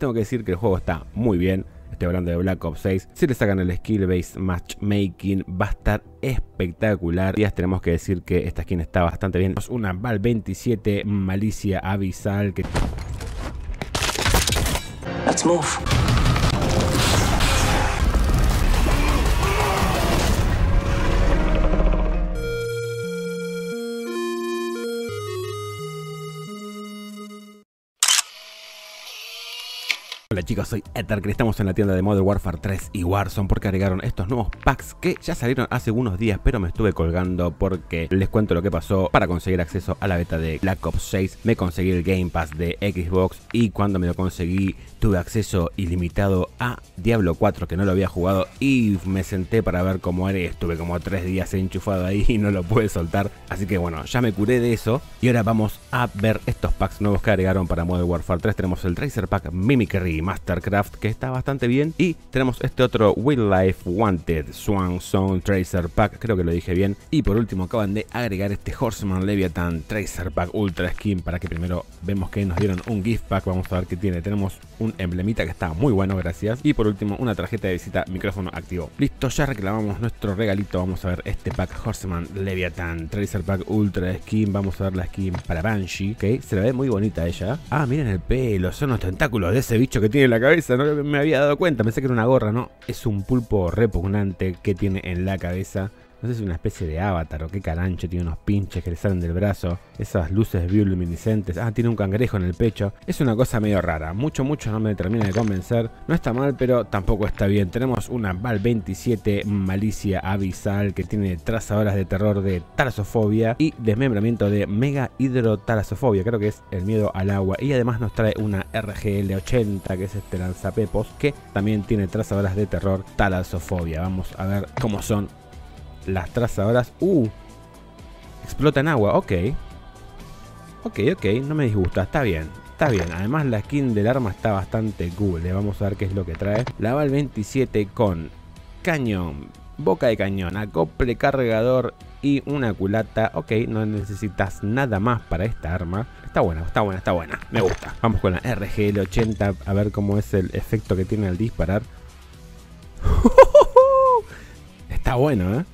tengo que decir que el juego está muy bien. Estoy hablando de Black Ops 6. Si le sacan el skill based matchmaking, va a estar espectacular. Y tenemos que decir que esta skin está bastante bien. Una Val 27 malicia abisal que. Let's move. Chicos, soy Ether, estamos en la tienda de Modern Warfare 3 y Warzone porque agregaron estos nuevos packs que ya salieron hace unos días pero me estuve colgando porque les cuento lo que pasó. Para conseguir acceso a la beta de Black Ops 6 me conseguí el Game Pass de Xbox y cuando me lo conseguí tuve acceso ilimitado a Diablo 4 que no lo había jugado y me senté para ver cómo era estuve como tres días enchufado ahí y no lo pude soltar. Así que bueno, ya me curé de eso y ahora vamos a ver estos packs nuevos que agregaron para Modern Warfare 3 tenemos el Tracer Pack Mimicry Mastercraft que está bastante bien y tenemos este otro Wildlife Wanted Swan Zone Tracer Pack, creo que lo dije bien. Y por último acaban de agregar este Horseman Leviathan Tracer Pack Ultra Skin para que primero vemos que nos dieron un gift pack, vamos a ver qué tiene, tenemos un emblemita que está muy bueno, gracias y por último una tarjeta de visita micrófono activo. Listo, ya reclamamos nuestro regalito, vamos a ver este pack Horseman Leviathan Tracer Pack Ultra Skin, vamos a ver la skin para Banshee, ok, se la ve muy bonita ella. Ah, miren el pelo, son los tentáculos de ese bicho que tiene en la cabeza, no me había dado cuenta, pensé que era una gorra, ¿no? Es un pulpo repugnante que tiene en la cabeza. No sé si una especie de avatar o qué carancho, tiene unos pinches que le salen del brazo, esas luces bioluminiscentes, ah, tiene un cangrejo en el pecho. Es una cosa medio rara, mucho, mucho no me termina de convencer. No está mal, pero tampoco está bien. Tenemos una Val 27 Malicia Abisal que tiene trazadoras de terror de talasofobia y desmembramiento de mega hidrotalasofobia, creo que es el miedo al agua. Y además nos trae una RGL80 que es este lanzapepos que también tiene trazadoras de terror talasofobia. Vamos a ver cómo son las trazadoras. ¡Uh! Explota en agua, ok. Ok, ok, no me disgusta, está bien. Está bien, además la skin del arma está bastante cool. Le vamos a ver qué es lo que trae. La Val 27 con cañón, boca de cañón, acople cargador y una culata. Ok, no necesitas nada más para esta arma. Está buena, está buena, está buena. Me gusta. Vamos con la RGL80 a ver cómo es el efecto que tiene al disparar. está bueno, ¿eh?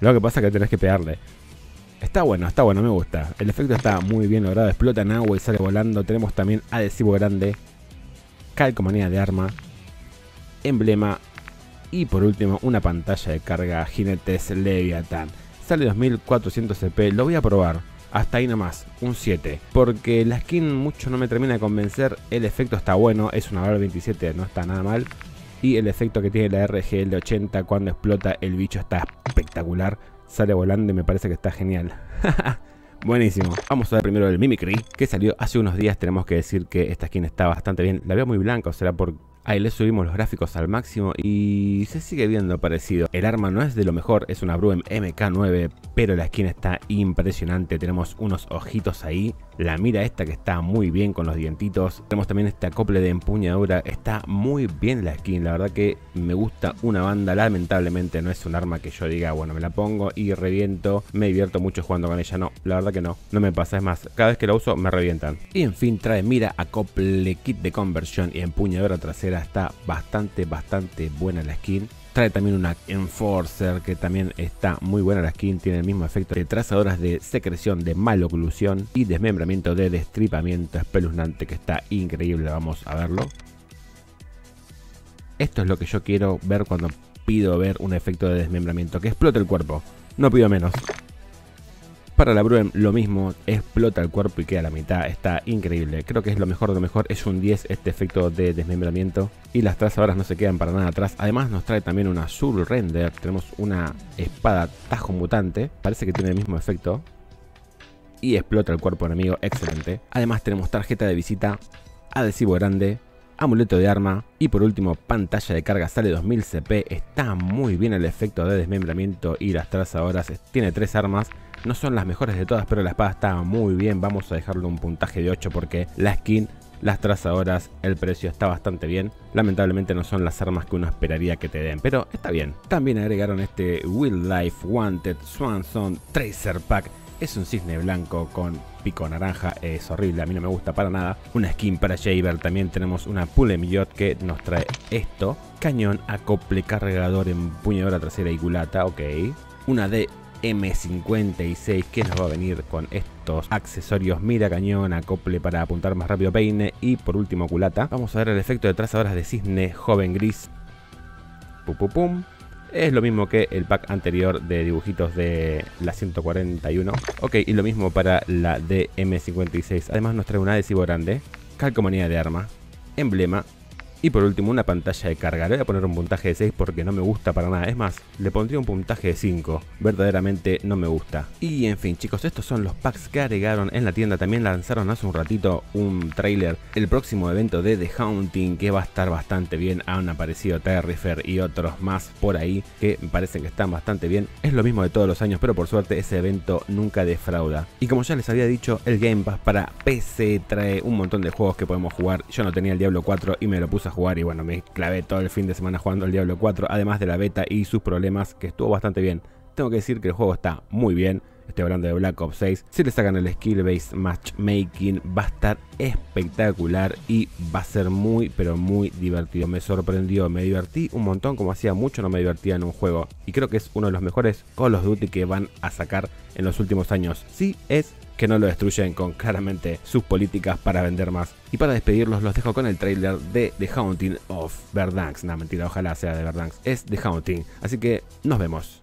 Lo que pasa es que tenés que pegarle. Está bueno, está bueno, me gusta. El efecto está muy bien logrado. Explota en agua y sale volando. Tenemos también adhesivo grande. Calcomanía de arma. Emblema. Y por último, una pantalla de carga Jinetes Leviathan. Sale 2400 CP. Lo voy a probar. Hasta ahí nomás, un 7. Porque la skin mucho no me termina de convencer. El efecto está bueno. Es una valor 27, no está nada mal y el efecto que tiene la RGL 80 cuando explota el bicho está espectacular. Sale volando y me parece que está genial. Buenísimo. Vamos a ver primero el Mimicry, que salió hace unos días. Tenemos que decir que esta skin está bastante bien. La veo muy blanca, o será por Ahí le subimos los gráficos al máximo y se sigue viendo parecido. El arma no es de lo mejor, es una Bruem MK9, pero la skin está impresionante. Tenemos unos ojitos ahí. La mira esta que está muy bien con los dientitos. Tenemos también este acople de empuñadura. Está muy bien la skin. La verdad que me gusta una banda. Lamentablemente no es un arma que yo diga, bueno, me la pongo y reviento. Me divierto mucho jugando con ella. No, la verdad que no. No me pasa. Es más, cada vez que la uso me revientan. Y en fin, trae mira, acople, kit de conversión y empuñadura trasera está bastante, bastante buena la skin. Trae también una Enforcer que también está muy buena la skin. Tiene el mismo efecto de trazadoras de secreción, de maloclusión y desmembramiento de destripamiento espeluznante que está increíble. Vamos a verlo. Esto es lo que yo quiero ver cuando pido ver un efecto de desmembramiento. Que explote el cuerpo. No pido menos. Para la Bruem lo mismo, explota el cuerpo y queda a la mitad, está increíble. Creo que es lo mejor de lo mejor, es un 10 este efecto de desmembramiento. Y las trazadoras no se quedan para nada atrás. Además nos trae también una Render, tenemos una espada tajo mutante, parece que tiene el mismo efecto. Y explota el cuerpo enemigo, excelente. Además tenemos tarjeta de visita, adhesivo grande, amuleto de arma y por último pantalla de carga sale 2000 CP, está muy bien el efecto de desmembramiento y las trazadoras, tiene tres armas no son las mejores de todas, pero la espada está muy bien. Vamos a dejarle un puntaje de 8 porque la skin, las trazadoras, el precio está bastante bien. Lamentablemente no son las armas que uno esperaría que te den, pero está bien. También agregaron este Wildlife Wanted Swanson Tracer Pack Es un cisne blanco con pico naranja, es horrible, a mí no me gusta para nada. Una skin para Jaber, también tenemos una Pulemillot que nos trae esto. Cañón, acople, cargador, empuñadora trasera y culata, ok. Una de M56 que nos va a venir con estos accesorios mira cañón, acople para apuntar más rápido peine y por último culata. Vamos a ver el efecto de trazadoras de cisne joven gris. Pum pum pum. Es lo mismo que el pack anterior de dibujitos de la 141. Ok, y lo mismo para la DM56. Además nos trae un adhesivo grande, calcomanía de arma, emblema y por último, una pantalla de carga. Le voy a poner un puntaje de 6 porque no me gusta para nada. Es más, le pondría un puntaje de 5. Verdaderamente no me gusta. Y en fin, chicos, estos son los packs que agregaron en la tienda. También lanzaron hace un ratito un trailer. El próximo evento de The Haunting que va a estar bastante bien. Han aparecido Terrifer y otros más por ahí que me parecen que están bastante bien. Es lo mismo de todos los años, pero por suerte ese evento nunca defrauda. Y como ya les había dicho, el Game Pass para PC trae un montón de juegos que podemos jugar. Yo no tenía el Diablo 4 y me lo puse jugar y bueno, me clavé todo el fin de semana jugando el Diablo 4, además de la beta y sus problemas, que estuvo bastante bien. Tengo que decir que el juego está muy bien, estoy hablando de Black Ops 6. Si le sacan el skill based matchmaking, va a estar espectacular y va a ser muy, pero muy divertido. Me sorprendió, me divertí un montón, como hacía mucho no me divertía en un juego. Y creo que es uno de los mejores Call of Duty que van a sacar en los últimos años. Sí, es que no lo destruyen con claramente sus políticas para vender más. Y para despedirlos los dejo con el trailer de The Haunting of Verdansk. No, mentira, ojalá sea de Verdansk. Es The Haunting. Así que nos vemos.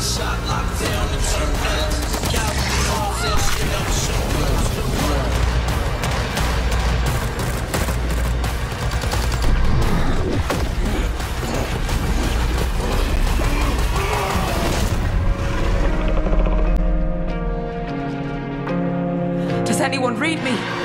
shot, locked down, and guns. Cowardly hoes and shit up, show Does anyone read me?